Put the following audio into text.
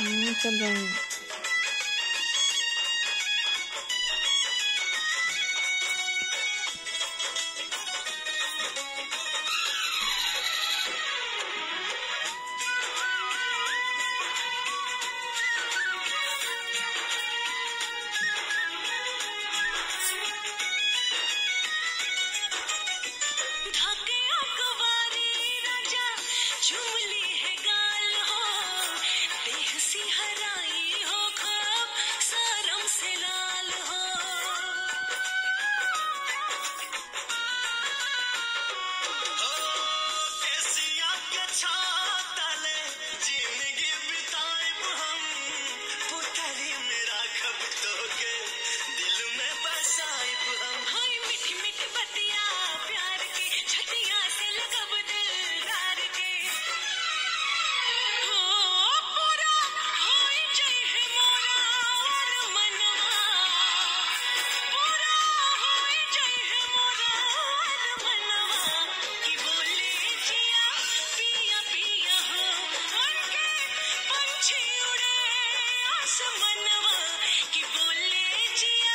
嗯，真的。आसमनवा कि बोले जिया